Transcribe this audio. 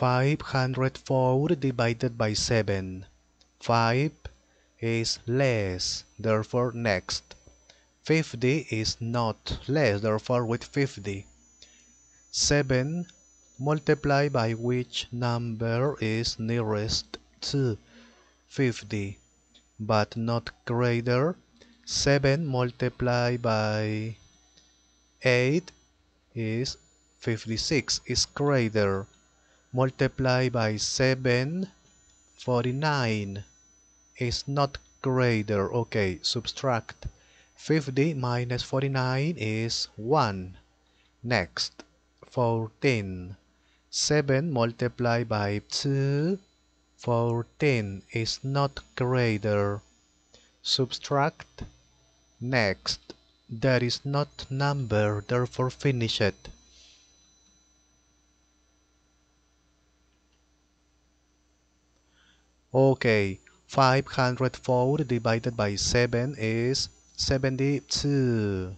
504 divided by 7. 5 is less, therefore next. 50 is not less, therefore with 50. 7 multiplied by which number is nearest to 50 but not greater 7 multiplied by 8 is 56 is greater multiplied by 7 49 is not greater. Okay subtract 50 minus 49 is 1 next 14 7 multiplied by 2 14 is not greater. Subtract. Next there is not number therefore finish it Okay, 504 divided by 7 is 72.